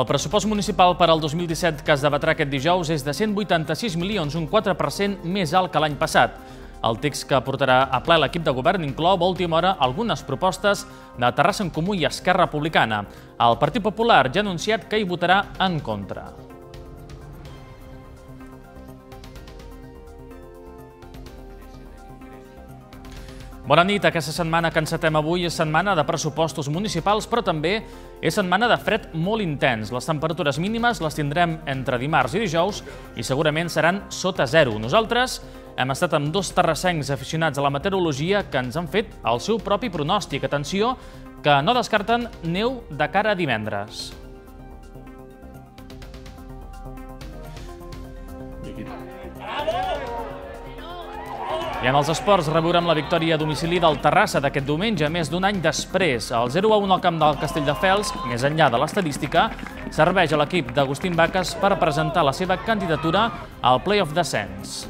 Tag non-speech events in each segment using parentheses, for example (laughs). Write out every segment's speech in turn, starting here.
El pressupost municipal per al 2017 que es debatrà aquest dijous és de 186 milions, un 4% més alt que l'any passat. El text que portarà a ple l'equip de govern inclou a última hora algunes propostes de Terrassa en Comú i Esquerra Republicana. El Partit Popular ja ha anunciat que hi votarà en contra. Bona nit. Aquesta setmana que encetem avui és setmana de pressupostos municipals, però també és setmana de fred molt intens. Les temperatures mínimes les tindrem entre dimarts i dijous i segurament seran sota zero. Nosaltres hem estat amb dos terrassencs aficionats a la meteorologia que ens han fet el seu propi pronòstic. Atenció, que no descarten neu de cara a divendres. I en els esports reveurem la victòria a domicili del Terrassa d'aquest diumenge, més d'un any després. El 0-1 al camp del Castelldefels, més enllà de l'estadística, serveix a l'equip d'Agustín Baques per presentar la seva candidatura al Playoff Descens.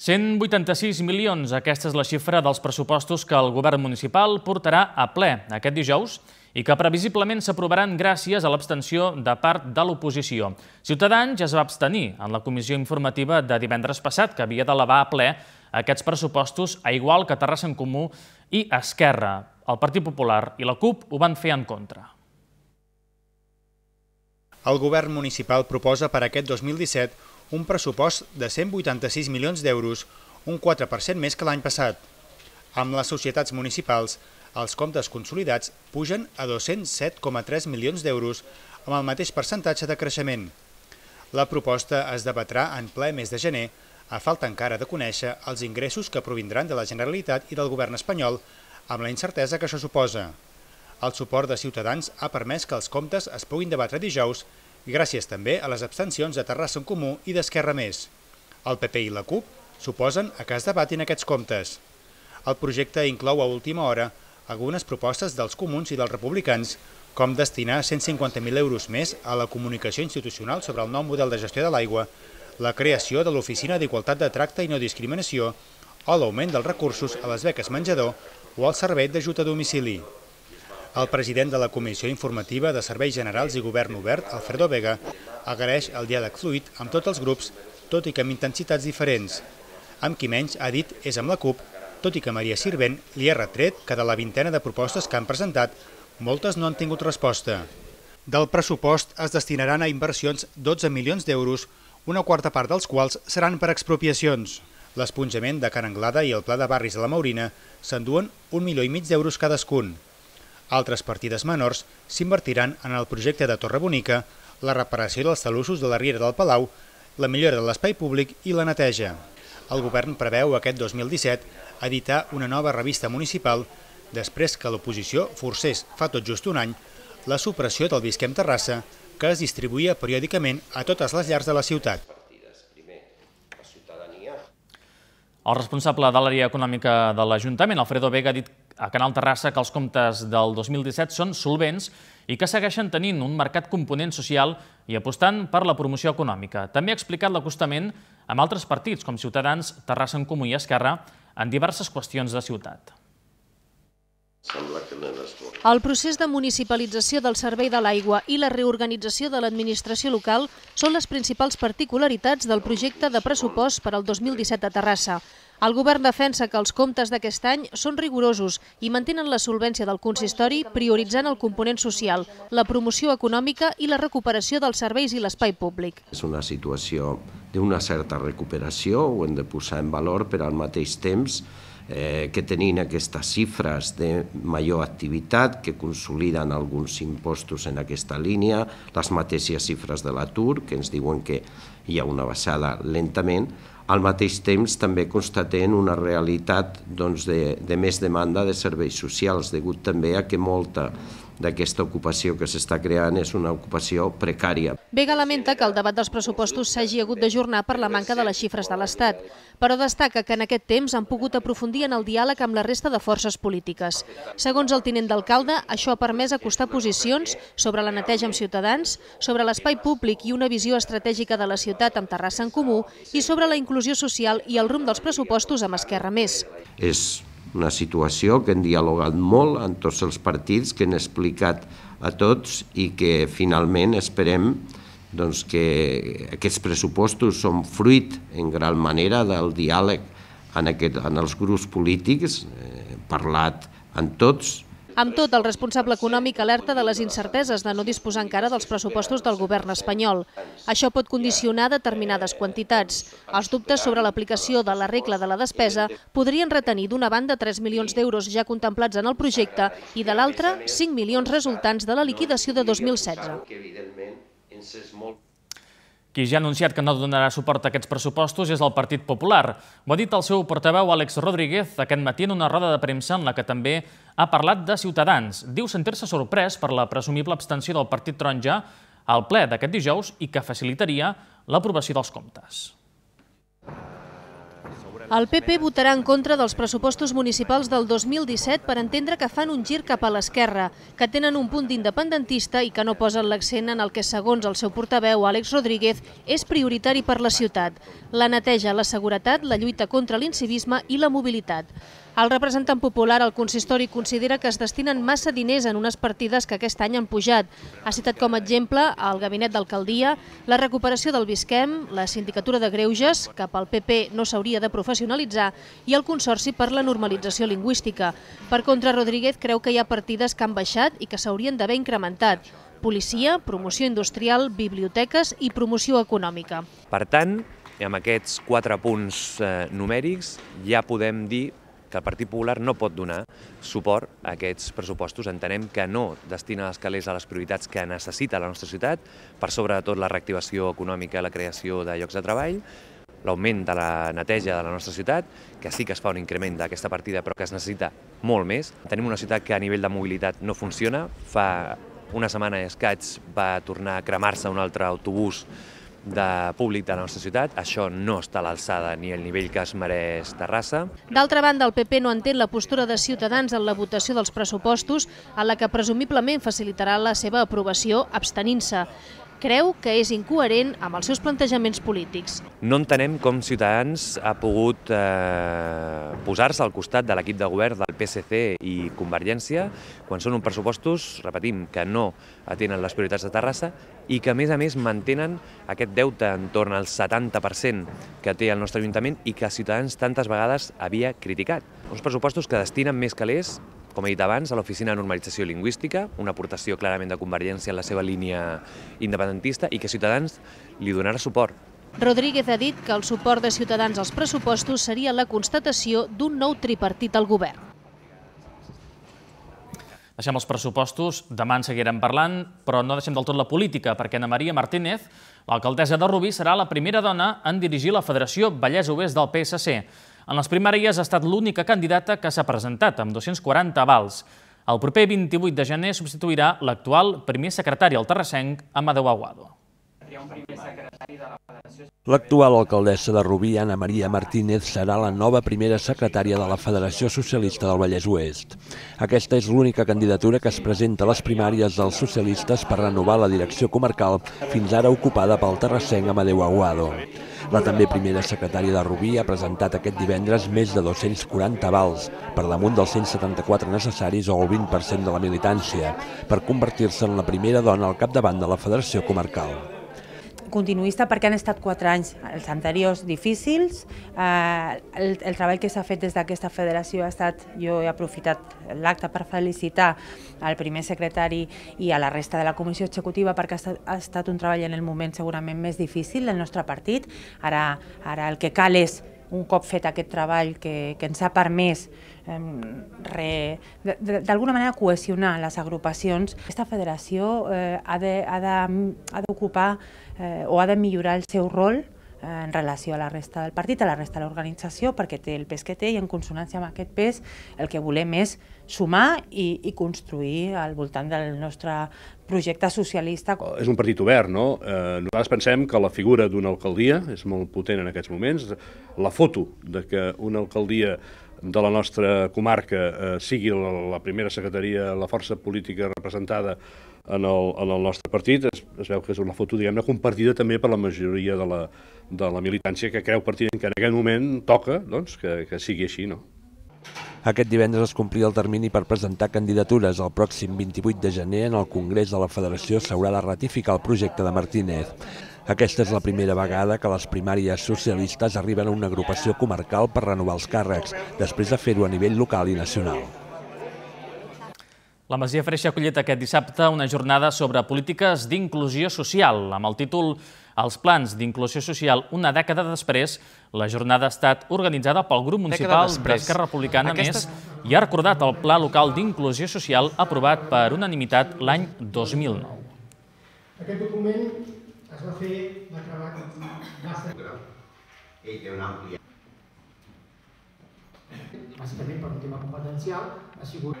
186 milions, aquesta és la xifra dels pressupostos que el govern municipal portarà a ple aquest dijous i que previsiblement s'aprovaran gràcies a l'abstenció de part de l'oposició. Ciutadans ja es va abstenir en la comissió informativa de divendres passat, que havia d'elevar a ple aquests pressupostos, a igual que Terrassa en Comú i Esquerra. El Partit Popular i la CUP ho van fer en contra. El govern municipal proposa per aquest 2017 un pressupost de 186 milions d'euros, un 4% més que l'any passat. Amb les societats municipals, els comptes consolidats pugen a 207,3 milions d'euros amb el mateix percentatge de creixement. La proposta es debatrà en ple mes de gener, a falta encara de conèixer els ingressos que provindran de la Generalitat i del govern espanyol, amb la incertesa que això suposa. El suport de Ciutadans ha permès que els comptes es puguin debatre dijous i gràcies també a les abstencions de Terrassa en Comú i d'Esquerra Més. El PP i la CUP suposen a que es debatin aquests comptes. El projecte inclou a última hora algunes propostes dels comuns i dels republicans, com destinar 150.000 euros més a la comunicació institucional sobre el nou model de gestió de l'aigua, la creació de l'Oficina d'Igualtat de Tracte i No Discriminació o l'augment dels recursos a les beques menjador o al servei d'ajut a domicili. El president de la Comissió Informativa de Serveis Generals i Govern Obert, Alfredo Vega, agraeix el diàleg fluid amb tots els grups, tot i que amb intensitats diferents. Amb qui menys, ha dit, és amb la CUP, tot i que Maria Sirvent li ha retret que de la vintena de propostes que han presentat, moltes no han tingut resposta. Del pressupost es destinaran a inversions 12 milions d'euros, una quarta part dels quals seran per expropiacions. L'esponjament de Can Anglada i el Pla de Barris de la Maurina s'enduen un milió i mig d'euros cadascun. Altres partides menors s'invertiran en el projecte de Torre Bonica, la reparació dels talussos de la Riera del Palau, la millora de l'espai públic i la neteja. El govern preveu aquest 2017 editar una nova revista municipal després que l'oposició forcés fa tot just un any la supressió del Visquem Terrassa que es distribuïa periòdicament a totes les llars de la ciutat. El responsable de l'àrea econòmica de l'Ajuntament, Alfredo Vega, ha dit a Canal Terrassa que els comptes del 2017 són solvents i que segueixen tenint un marcat component social i apostant per la promoció econòmica. També ha explicat l'acostament amb altres partits, com Ciutadans, Terrassa en Comú i Esquerra, en diverses qüestions de ciutat. El procés de municipalització del servei de l'aigua i la reorganització de l'administració local són les principals particularitats del projecte de pressupost per al 2017 a Terrassa. El govern defensa que els comptes d'aquest any són rigorosos i mantenen la solvència del consistori prioritzant el component social, la promoció econòmica i la recuperació dels serveis i l'espai públic. És una situació d'una certa recuperació, ho hem de posar en valor, però al mateix temps eh, que tenint aquestes xifres de major activitat que consoliden alguns impostos en aquesta línia, les mateixes xifres de l'atur, que ens diuen que hi ha una baixada lentament, al mateix temps també constatem una realitat doncs, de, de més demanda de serveis socials, degut també a que molta d'aquesta ocupació que s'està creant és una ocupació precària. Vega lamenta que el debat dels pressupostos s'hagi hagut d'ajornar per la manca de les xifres de l'Estat, però destaca que en aquest temps han pogut aprofundir en el diàleg amb la resta de forces polítiques. Segons el tinent d'alcalde, això ha permès acostar posicions sobre la neteja amb ciutadans, sobre l'espai públic i una visió estratègica de la ciutat amb Terrassa en Comú i sobre la inclusió social i el rumb dels pressupostos amb Esquerra Més. És una situació que hem dialogat molt amb tots els partits, que hem explicat a tots i que finalment esperem doncs, que aquests pressupostos són fruit en gran manera del diàleg en, aquest, en els grups polítics, eh, parlat amb tots, amb tot, el responsable econòmic alerta de les incerteses de no disposar encara dels pressupostos del govern espanyol. Això pot condicionar determinades quantitats. Els dubtes sobre l'aplicació de la regla de la despesa podrien retenir d'una banda 3 milions d'euros ja contemplats en el projecte i de l'altra 5 milions resultants de la liquidació de 2016. Qui ja ha anunciat que no donarà suport a aquests pressupostos és el Partit Popular. Ho ha dit el seu portaveu Àlex Rodríguez aquest matí en una roda de premsa en la que també ha parlat de Ciutadans. Diu sentir-se sorprès per la presumible abstenció del Partit Taronja al ple d'aquest dijous i que facilitaria l'aprovació dels comptes. El PP votarà en contra dels pressupostos municipals del 2017 per entendre que fan un gir cap a l'esquerra, que tenen un punt d'independentista i que no posen l'accent en el que, segons el seu portaveu, Àlex Rodríguez, és prioritari per la ciutat. La neteja, la seguretat, la lluita contra l'incivisme i la mobilitat. El representant popular al consistori considera que es destinen massa diners en unes partides que aquest any han pujat. Ha citat com a exemple el gabinet d'alcaldia, la recuperació del Visquem, la sindicatura de greuges, que pel PP no s'hauria de professionalitzar, i el Consorci per la normalització lingüística. Per contra, Rodríguez creu que hi ha partides que han baixat i que s'haurien d'haver incrementat. Policia, promoció industrial, biblioteques i promoció econòmica. Per tant, amb aquests quatre punts eh, numèrics ja podem dir que el Partit Popular no pot donar suport a aquests pressupostos. Entenem que no destina els calés a les prioritats que necessita la nostra ciutat, per sobre de tot la reactivació econòmica, la creació de llocs de treball, l'augment de la neteja de la nostra ciutat, que sí que es fa un increment d'aquesta partida, però que es necessita molt més. Tenim una ciutat que a nivell de mobilitat no funciona. Fa una setmana i escaig va tornar a cremar-se un altre autobús de públic de la nostra ciutat. Això no està a l'alçada ni al nivell que es mereix Terrassa. D'altra banda, el PP no entén la postura de Ciutadans en la votació dels pressupostos, en la que presumiblement facilitarà la seva aprovació abstenint-se creu que és incoherent amb els seus plantejaments polítics. No entenem com Ciutadans ha pogut eh, posar-se al costat de l'equip de govern del PSC i Convergència quan són uns pressupostos, repetim, que no atenen les prioritats de Terrassa i que a més a més mantenen aquest deute en torn al 70% que té el nostre Ajuntament i que Ciutadans tantes vegades havia criticat. Uns pressupostos que destinen més calés com he dit abans, a l'Oficina de Normalització Lingüística, una aportació clarament de Convergència en la seva línia independentista i que Ciutadans li donarà suport. Rodríguez ha dit que el suport de Ciutadans als pressupostos seria la constatació d'un nou tripartit al govern. Deixem els pressupostos, demà en seguirem parlant, però no deixem del tot la política, perquè Ana Maria Martínez, l'alcaldessa de Rubí, serà la primera dona en dirigir la Federació Vallès Oest del PSC. En les primàries ha estat l'única candidata que s'ha presentat, amb 240 avals. El proper 28 de gener substituirà l'actual primer secretari al Terrassenc, Amadeu Aguado. L'actual alcaldessa de Rubí, Anna Maria Martínez, serà la nova primera secretària de la Federació Socialista del Vallès Oest. Aquesta és l'única candidatura que es presenta a les primàries dels socialistes per renovar la direcció comarcal fins ara ocupada pel terrassenc Amadeu Aguado. La també primera secretària de Rubí ha presentat aquest divendres més de 240 avals, per damunt dels 174 necessaris o el 20% de la militància, per convertir-se en la primera dona al capdavant de la Federació Comarcal continuista perquè han estat quatre anys, els anteriors difícils. Eh, el, el treball que s'ha fet des d'aquesta federació ha estat, jo he aprofitat l'acte per felicitar al primer secretari i a la resta de la comissió executiva perquè ha estat, ha estat un treball en el moment segurament més difícil del nostre partit. Ara, ara el que cal és un cop fet aquest treball que, que ens ha permès eh, d'alguna manera cohesionar les agrupacions, aquesta federació eh, ha d'ocupar eh, o ha de millorar el seu rol en relació a la resta del partit, a la resta de l'organització, perquè té el pes que té i en consonància amb aquest pes el que volem és sumar i, i construir al voltant del nostre projecte socialista. És un partit obert, no? Eh, nosaltres pensem que la figura d'una alcaldia és molt potent en aquests moments. La foto de que una alcaldia de la nostra comarca eh, sigui la, la primera secretaria, la força política representada en el, en el nostre partit, es, es veu que és una foto diguem-ne compartida també per la majoria de la, de la militància que creu partint que en aquest moment toca doncs, que, que sigui així. No? Aquest divendres es complia el termini per presentar candidatures. El pròxim 28 de gener en el Congrés de la Federació s'haurà de ratificar el projecte de Martínez. Aquesta és la primera vegada que les primàries socialistes arriben a una agrupació comarcal per renovar els càrrecs, després de fer-ho a nivell local i nacional. La Masia Freixa ha acollit aquest dissabte una jornada sobre polítiques d'inclusió social. Amb el títol Els plans d'inclusió social una dècada després, la jornada ha estat organitzada pel grup municipal d'Esquerra Republicana Aquesta... més i ha recordat el Pla Local d'Inclusió Social aprovat per unanimitat l'any 2009. Aquest document es va fer, va acabar, va ser... Ell té una àmplia... Bàsicament per un tema competencial ha sigut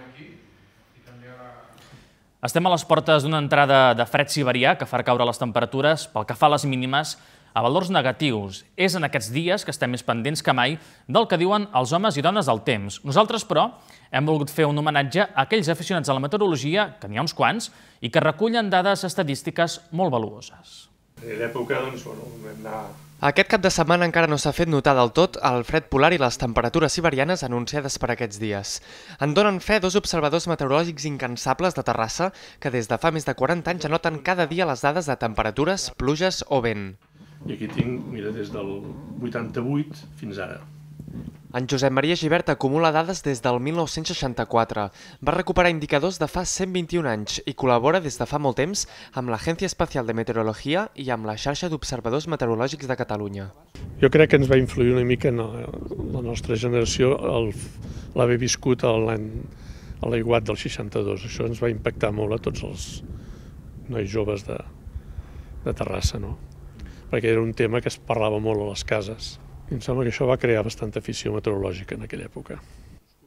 estem a les portes d'una entrada de fred siberià que fa caure les temperatures pel que fa a les mínimes a valors negatius. És en aquests dies que estem més pendents que mai del que diuen els homes i dones del temps. Nosaltres, però, hem volgut fer un homenatge a aquells aficionats a la meteorologia, que n'hi ha uns quants, i que recullen dades estadístiques molt valuoses. En l'època, doncs, bueno, vam anar aquest cap de setmana encara no s'ha fet notar del tot el fred polar i les temperatures siberianes anunciades per aquests dies. En donen fe dos observadors meteorològics incansables de Terrassa que des de fa més de 40 anys anoten cada dia les dades de temperatures, pluges o vent. I aquí tinc, mira, des del 88 fins ara. En Josep Maria Givert acumula dades des del 1964. Va recuperar indicadors de fa 121 anys i col·labora des de fa molt temps amb l'Agència Espacial de Meteorologia i amb la xarxa d'observadors meteorològics de Catalunya. Jo crec que ens va influir una mica en la nostra generació l'haver viscut a l'aiguat del 62. Això ens va impactar molt a tots els nois joves de, de Terrassa, no? perquè era un tema que es parlava molt a les cases. I em sembla que això va crear bastanta afició meteorològica en aquella època.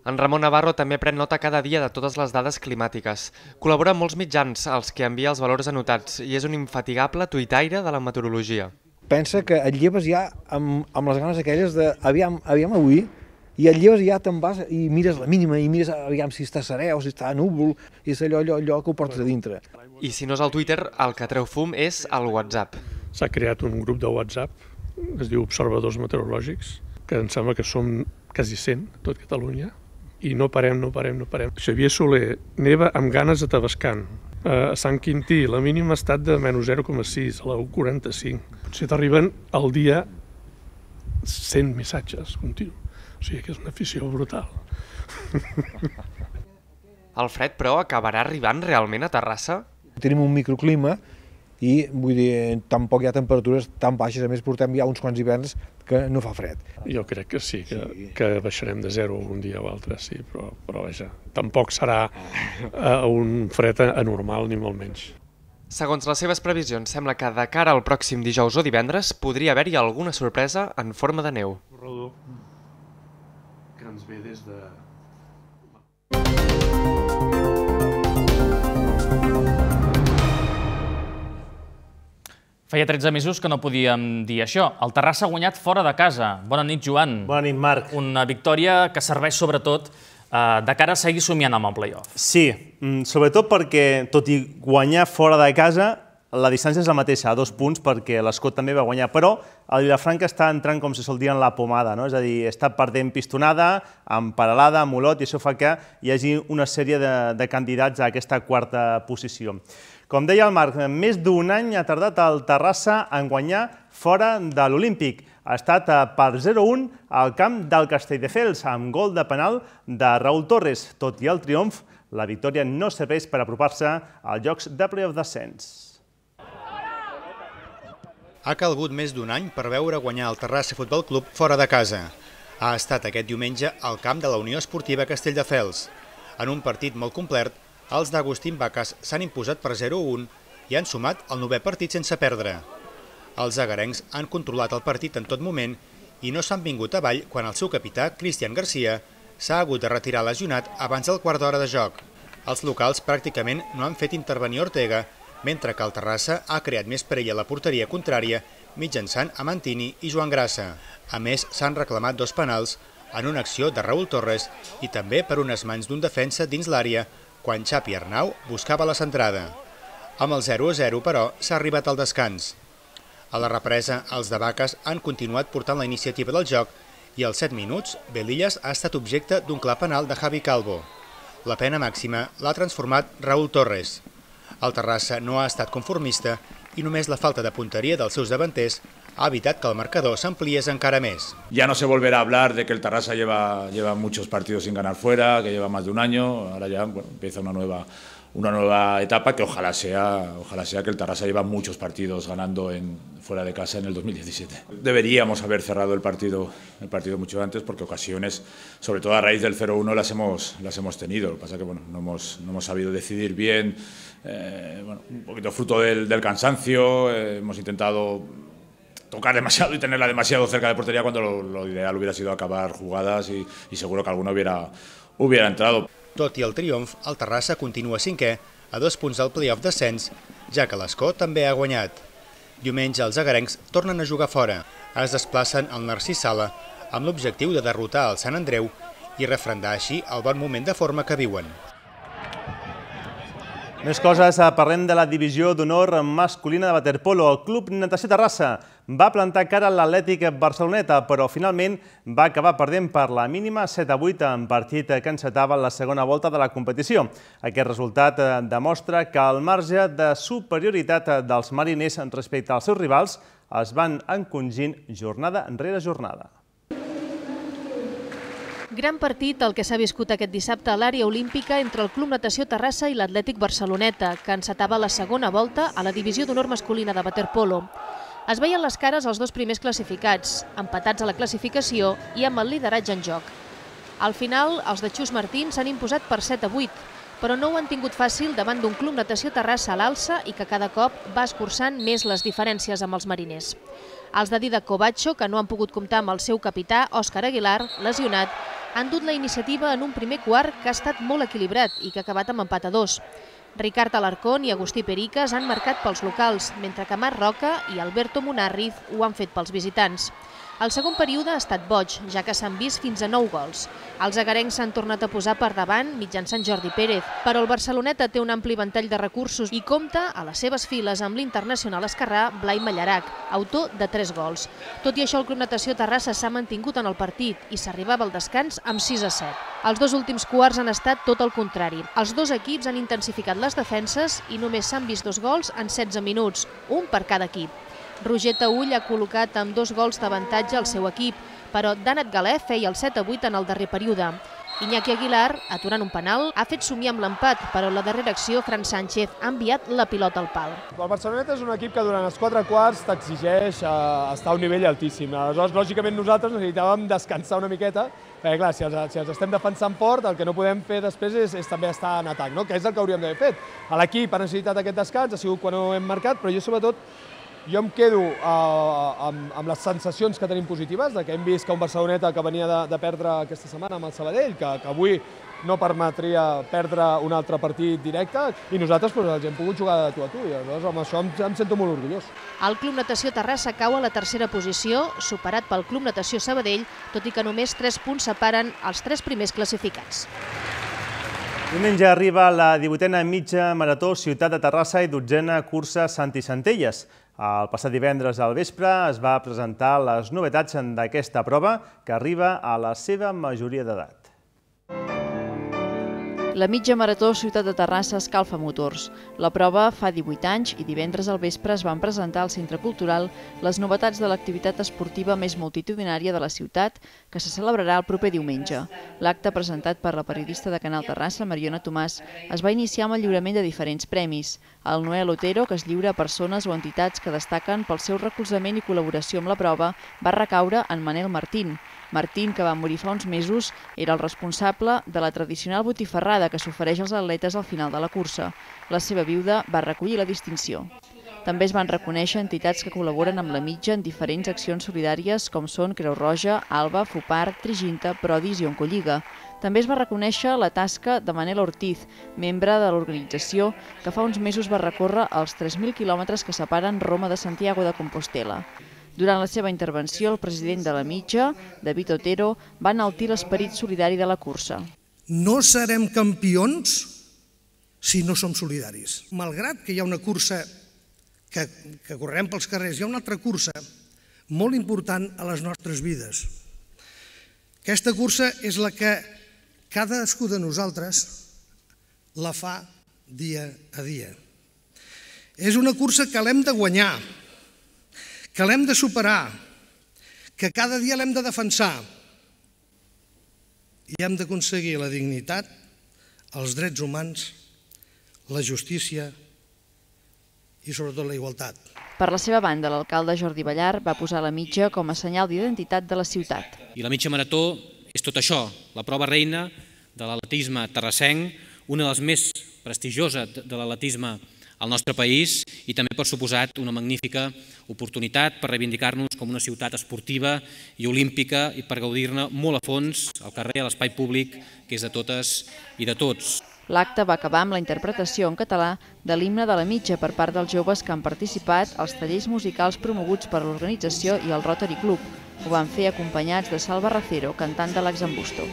En Ramon Navarro també pren nota cada dia de totes les dades climàtiques. Col·labora amb molts mitjans, als que envia els valors anotats, i és un infatigable tuitaire de la meteorologia. Pensa que et lleves ja amb, amb les ganes aquelles de aviam, aviam avui, i et lleves i ja te'n vas i mires la mínima i mires aviam si està serè o si està núvol i és allò, allò, allò que ho portes a dintre. I si no és el Twitter, el que treu fum és el WhatsApp. S'ha creat un grup de WhatsApp es diu Observadors Meteorològics, que em sembla que som quasi 100 a tot Catalunya, i no parem, no parem, no parem. Xavier Soler, neva amb ganes a Tabascan. A Sant Quintí, la mínima ha estat de menys 0,6, a la 1,45. Potser t'arriben al dia 100 missatges continus. O sigui que és una afició brutal. (laughs) El fred, però, acabarà arribant realment a Terrassa? Tenim un microclima i vull dir, tampoc hi ha temperatures tan baixes, a més portem ja uns quants hiverns que no fa fred. Jo crec que sí, que, sí. que baixarem de zero un dia o altre, sí, però, però vaja, tampoc serà uh, un fred anormal ni molt menys. Segons les seves previsions, sembla que de cara al pròxim dijous o divendres podria haver-hi alguna sorpresa en forma de neu. Corredor que ens ve des de Feia 13 mesos que no podíem dir això. El Terrassa ha guanyat fora de casa. Bona nit, Joan. Bona nit, Marc. Una victòria que serveix sobretot eh, de cara a seguir somiant amb el play-off. Sí, mm, sobretot perquè, tot i guanyar fora de casa, la distància és la mateixa, a dos punts, perquè l'Escot també va guanyar, però el Vilafranca està entrant, com se sol dir, en la pomada, no? és a dir, està perdent pistonada, amb Paralada, amb Olot, i això fa que hi hagi una sèrie de, de candidats a aquesta quarta posició. Com deia el Marc, més d'un any ha tardat el Terrassa en guanyar fora de l'Olímpic. Ha estat eh, per 0-1 al camp del Castelldefels, amb gol de penal de Raúl Torres. Tot i el triomf, la victòria no serveix per apropar-se als jocs de playoff descens. Ha calgut més d'un any per veure guanyar el Terrassa Futbol Club fora de casa. Ha estat aquest diumenge al camp de la Unió Esportiva Castelldefels. En un partit molt complet, els d'Agustín Bacas s'han imposat per 0-1 i han sumat el novè partit sense perdre. Els agarencs han controlat el partit en tot moment i no s'han vingut avall quan el seu capità, Cristian Garcia, s'ha hagut de retirar lesionat abans del quart d'hora de joc. Els locals pràcticament no han fet intervenir Ortega, mentre que el Terrassa ha creat més perill a la porteria contrària mitjançant Amantini i Joan Grassa. A més, s'han reclamat dos penals en una acció de Raúl Torres i també per unes mans d'un defensa dins l'àrea quan Xapi Arnau buscava la centrada. Amb el 0-0, però, s'ha arribat al descans. A la represa, els de Vaques han continuat portant la iniciativa del joc i als 7 minuts, Belillas ha estat objecte d'un clar penal de Javi Calvo. La pena màxima l'ha transformat Raúl Torres. El Terrassa no ha estat conformista i només la falta de punteria dels seus davanters ha evitat que el marcador s'ampliés encara més. Ya no se volverá a hablar de que el Terrassa lleva, lleva muchos partidos sin ganar fuera, que lleva más de un año, ahora ya bueno, empieza una nueva, una nueva etapa que ojalá sea, ojalá sea que el Tarrasa lleva muchos partidos ganando en, fuera de casa en el 2017. Deberíamos haber cerrado el partido, el partido mucho antes porque ocasiones, sobre todo a raíz del 0-1, las hemos, las hemos tenido. Lo que pasa es que bueno, no, hemos, no hemos sabido decidir bien, eh, bueno, un poquito fruto del, del cansancio, eh, hemos intentado tocar demasiado y tenerla demasiado cerca de portería cuando lo, lo ideal hubiera sido acabar jugadas y, y seguro que alguno hubiera, hubiera entrado. Tot i el triomf, el Terrassa continua cinquè, a dos punts del playoff descens, ja que l'Escó també ha guanyat. Diumenge els agarencs tornen a jugar fora. Es desplacen al Narcís Sala amb l'objectiu de derrotar el Sant Andreu i refrendar així el bon moment de forma que viuen. Més coses, eh, parlem de la divisió d'honor masculina de waterpolo. El Club Natació Terrassa va plantar cara a l'Atlètic Barceloneta, però finalment va acabar perdent per la mínima 7-8 en partit que encetava la segona volta de la competició. Aquest resultat eh, demostra que el marge de superioritat dels mariners respecte als seus rivals es van encongint jornada rere jornada. Gran partit el que s'ha viscut aquest dissabte a l'àrea olímpica entre el Club Natació Terrassa i l'Atlètic Barceloneta, que encetava la segona volta a la divisió d'honor masculina de waterpolo. Es veien les cares els dos primers classificats, empatats a la classificació i amb el lideratge en joc. Al final, els de Xus Martín s'han imposat per 7 a 8, però no ho han tingut fàcil davant d'un club natació Terrassa a l'alça i que cada cop va escurçant més les diferències amb els mariners. Els de Dida Covacho, que no han pogut comptar amb el seu capità, Òscar Aguilar, lesionat, han dut la iniciativa en un primer quart que ha estat molt equilibrat i que ha acabat amb empat a dos. Ricard Alarcón i Agustí Periques han marcat pels locals, mentre que Marc Roca i Alberto Munarriz ho han fet pels visitants. El segon període ha estat boig, ja que s'han vist fins a 9 gols. Els agarencs s'han tornat a posar per davant mitjançant Jordi Pérez, però el Barceloneta té un ampli ventall de recursos i compta a les seves files amb l'internacional esquerrà Blai Mallarac, autor de 3 gols. Tot i això, el Club Natació Terrassa s'ha mantingut en el partit i s'arribava al descans amb 6 a 7. Els dos últims quarts han estat tot el contrari. Els dos equips han intensificat les defenses i només s'han vist dos gols en 16 minuts, un per cada equip. Roger Taüll ha col·locat amb dos gols d'avantatge al seu equip, però Danet Galè feia el 7 a 8 en el darrer període. Iñaki Aguilar, aturant un penal, ha fet somiar amb l'empat, però la darrera acció, Fran Sánchez ha enviat la pilota al pal. El Barceloneta és un equip que durant els quatre quarts t'exigeix eh, estar a un nivell altíssim. Aleshores, lògicament, nosaltres necessitàvem descansar una miqueta, perquè clar, si els, si els estem defensant fort, el que no podem fer després és, és també estar en atac, no? que és el que hauríem d'haver fet. L'equip ha necessitat aquest descans, ha sigut quan ho hem marcat, però jo sobretot jo em quedo uh, amb, amb les sensacions que tenim positives, de que hem vist que un Barceloneta que venia de, de perdre aquesta setmana amb el Sabadell, que, que avui no permetria perdre un altre partit directe i nosaltres doncs, els hem pogut jugar de tu a tu i llavors amb això em, em sento molt orgullós. El Club Natació Terrassa cau a la tercera posició, superat pel Club Natació Sabadell, tot i que només 3 punts separen els tres primers classificats. Diumenge arriba la 18a mitja marató Ciutat de Terrassa i dotzena cursa Santi Centelles. El passat divendres al vespre es va presentar les novetats d'aquesta prova que arriba a la seva majoria d'edat. La mitja marató Ciutat de Terrassa escalfa motors. La prova fa 18 anys i divendres al vespre es van presentar al Centre Cultural les novetats de l'activitat esportiva més multitudinària de la ciutat que se celebrarà el proper diumenge. L'acte presentat per la periodista de Canal Terrassa, Mariona Tomàs, es va iniciar amb el lliurament de diferents premis. El Noel Otero, que es lliura a persones o entitats que destaquen pel seu recolzament i col·laboració amb la prova, va recaure en Manel Martín, Martín, que va morir fa uns mesos, era el responsable de la tradicional botifarrada que s'ofereix als atletes al final de la cursa. La seva viuda va recollir la distinció. També es van reconèixer entitats que col·laboren amb la mitja en diferents accions solidàries com són Creu Roja, Alba, Fupar, Triginta, Prodis i Oncolliga. També es va reconèixer la tasca de Manel Ortiz, membre de l'organització, que fa uns mesos va recórrer els 3.000 quilòmetres que separen Roma de Santiago de Compostela. Durant la seva intervenció, el president de la mitja, David Otero, va enaltir l'esperit solidari de la cursa. No serem campions si no som solidaris. Malgrat que hi ha una cursa que, que correm pels carrers, hi ha una altra cursa molt important a les nostres vides. Aquesta cursa és la que cadascú de nosaltres la fa dia a dia. És una cursa que l'hem de guanyar, que l'hem de superar, que cada dia l'hem de defensar i hem d'aconseguir la dignitat, els drets humans, la justícia i sobretot la igualtat. Per la seva banda, l'alcalde Jordi Ballar va posar la mitja com a senyal d'identitat de la ciutat. I la mitja marató és tot això, la prova reina de l'atletisme terrassenc, una de les més prestigioses de l'atletisme al nostre país i també, per suposat, una magnífica oportunitat per reivindicar-nos com una ciutat esportiva i olímpica i per gaudir-ne molt a fons al carrer, a l'espai públic, que és de totes i de tots. L'acte va acabar amb la interpretació en català de l'himne de la mitja per part dels joves que han participat als tallers musicals promoguts per l'organització i el Rotary Club. Ho van fer acompanyats de Salva Racero, cantant de l'Exambusto.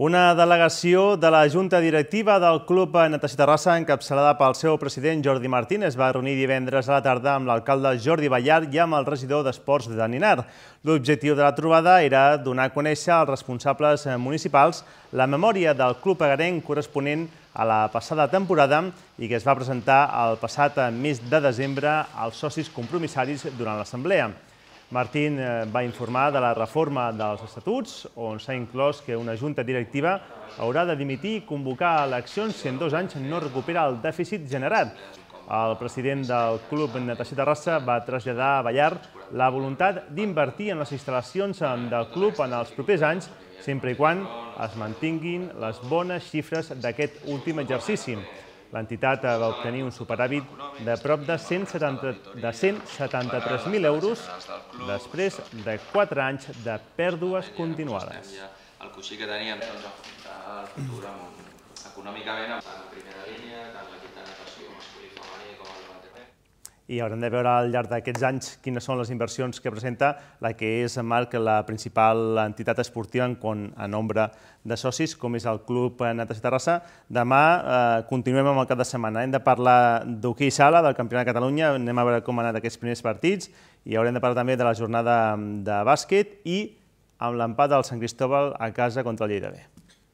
Una delegació de la Junta Directiva del Club Natació Terrassa, encapçalada pel seu president Jordi Martín, es va reunir divendres a la tarda amb l'alcalde Jordi Ballar i amb el regidor d'Esports de Ninar. L'objectiu de la trobada era donar a conèixer als responsables municipals la memòria del club agarenc corresponent a la passada temporada i que es va presentar el passat mes de desembre als socis compromissaris durant l'assemblea. Martín eh, va informar de la reforma dels estatuts, on s'ha inclòs que una junta directiva haurà de dimitir i convocar eleccions si en dos anys no recupera el dèficit generat. El president del Club Natació Terrassa va traslladar a Ballar la voluntat d'invertir en les instal·lacions del club en els propers anys, sempre i quan es mantinguin les bones xifres d'aquest últim exercici. L'entitat va obtenir un superàvit de prop de 173.000 euros després de 4 anys de pèrdues continuades. El coixí que teníem doncs, el futur econòmicament en primera línia, tant l'equip de natació masculí femení com el i haurem de veure al llarg d'aquests anys quines són les inversions que presenta la que és Marc la principal entitat esportiva en quant a nombre de socis, com és el Club Natació Terrassa. Demà eh, continuem amb el cap de setmana. Hem de parlar d'hoquei sala, del Campionat de Catalunya, anem a veure com han anat aquests primers partits i haurem de parlar també de la jornada de bàsquet i amb l'empat del Sant Cristóbal a casa contra el Lleida B.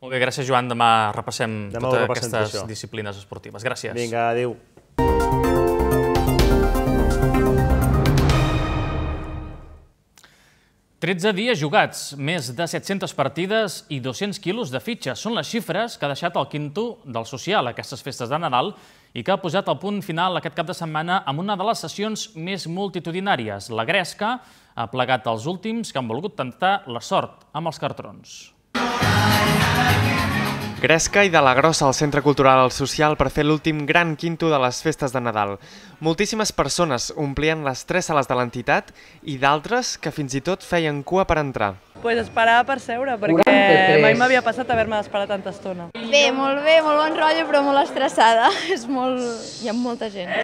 Molt bé, gràcies Joan. Demà repassem Demà totes repassem aquestes això. disciplines esportives. Gràcies. Vinga, adéu. Tretze dies jugats, més de 700 partides i 200 quilos de fitxes. Són les xifres que ha deixat el quinto del social aquestes festes de Nadal i que ha posat el punt final aquest cap de setmana amb una de les sessions més multitudinàries. La Gresca ha plegat els últims que han volgut tentar la sort amb els cartrons. Gresca i de la Grossa al Centre Cultural al Social per fer l'últim gran quinto de les festes de Nadal. Moltíssimes persones omplien les tres sales de l'entitat i d'altres que fins i tot feien cua per entrar. Pues esperava per seure, perquè mai m'havia passat haver-me d'esperar tanta estona. Bé, molt bé, molt bon rotllo, però molt estressada. (laughs) És molt... Hi ha molta gent.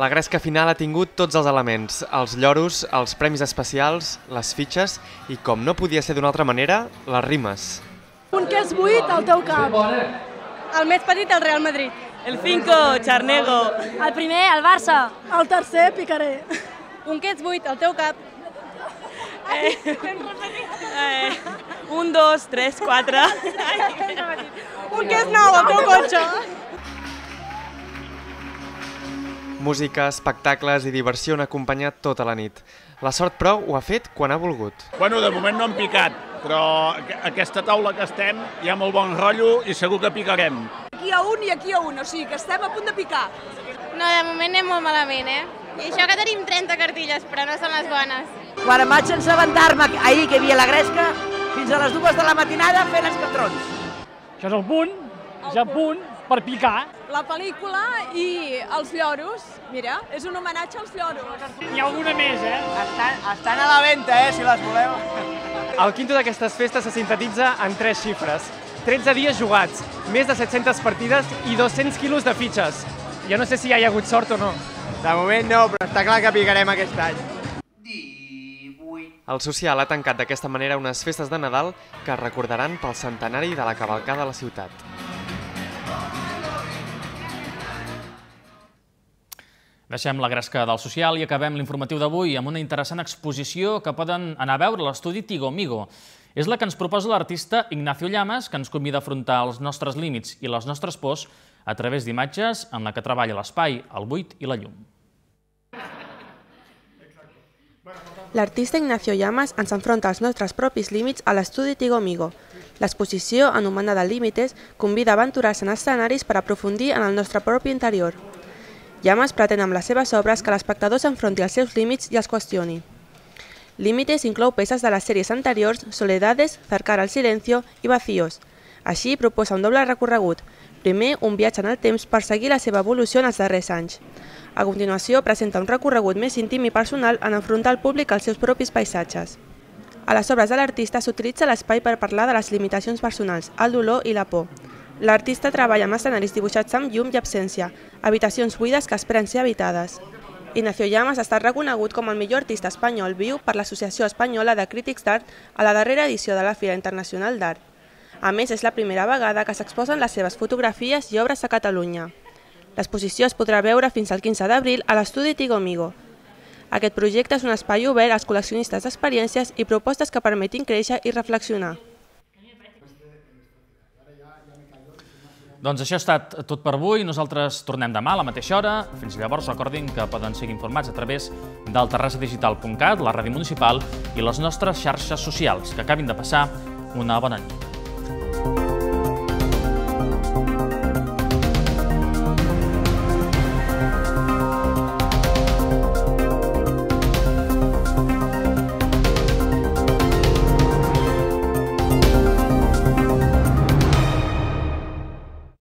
La gresca final ha tingut tots els elements, els lloros, els premis especials, les fitxes i, com no podia ser d'una altra manera, les rimes. Un que és buit al teu cap. El més petit, el Real Madrid. El 5, Charnego. El primer, el Barça. El tercer, Picaré. Un que ets buit al teu cap. Eh, eh, un, dos, tres, quatre. Un que és nou al teu cotxe. Música, espectacles i diversió han acompanyat tota la nit. La sort, però, ho ha fet quan ha volgut. Bueno, de moment no hem picat, però aqu- aquesta taula que estem hi ha molt bon rotllo i segur que picarem. Aquí a un i aquí a un, o sigui que estem a punt de picar. No, de moment anem molt malament, eh? I això que tenim 30 cartilles, però no són les bones. Quan em vaig assabentar-me ahir que hi havia la gresca, fins a les dues de la matinada fent els cartrons. Això és el punt, ja punt per picar. La pel·lícula i els lloros. Mira, és un homenatge als lloros. N'hi ha alguna més, eh? Estan, estan a la venda, eh, si les voleu. El quinto d'aquestes festes se sintetitza en tres xifres. 13 dies jugats, més de 700 partides i 200 quilos de fitxes. Jo no sé si hi ha hagut sort o no. De moment no, però està clar que picarem aquest any. El social ha tancat d'aquesta manera unes festes de Nadal que recordaran pel centenari de la cavalcada a la ciutat. Deixem la gresca del social i acabem l'informatiu d'avui amb una interessant exposició que poden anar a veure l'estudi Tigo Migo. És la que ens proposa l'artista Ignacio Llamas, que ens convida a afrontar els nostres límits i les nostres pors a través d'imatges en la que treballa l'espai, el buit i la llum. L'artista Ignacio Llamas ens enfronta als nostres propis límits a l'estudi Tigo Migo. L'exposició, anomenada Límites, convida a aventurar-se en escenaris per aprofundir en el nostre propi interior. Llamas pretén amb les seves obres que l'espectador s'enfronti als seus límits i els qüestioni. Límites inclou peces de les sèries anteriors Soledades, Cercar el silencio i Vacíos. Així proposa un doble recorregut. Primer, un viatge en el temps per seguir la seva evolució en els darrers anys. A continuació, presenta un recorregut més íntim i personal en enfrontar el públic als seus propis paisatges. A les obres de l'artista s'utilitza l'espai per parlar de les limitacions personals, el dolor i la por. L'artista treballa amb escenaris dibuixats amb llum i absència, habitacions buides que esperen ser habitades. Ignacio Llamas ha estat reconegut com el millor artista espanyol viu per l'Associació Espanyola de Crítics d'Art a la darrera edició de la Fira Internacional d'Art. A més, és la primera vegada que s'exposen les seves fotografies i obres a Catalunya. L'exposició es podrà veure fins al 15 d'abril a l'estudi Tigo Migo. Aquest projecte és un espai obert als col·leccionistes d'experiències i propostes que permetin créixer i reflexionar. Doncs això ha estat tot per avui. Nosaltres tornem demà a la mateixa hora. Fins llavors, recordin que poden seguir informats a través del terrassadigital.cat, la ràdio municipal i les nostres xarxes socials. Que acabin de passar una bona nit.